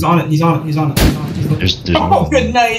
He's on it. He's on it. He's on it. He's on it. He's on it. There's, there's Oh, good night.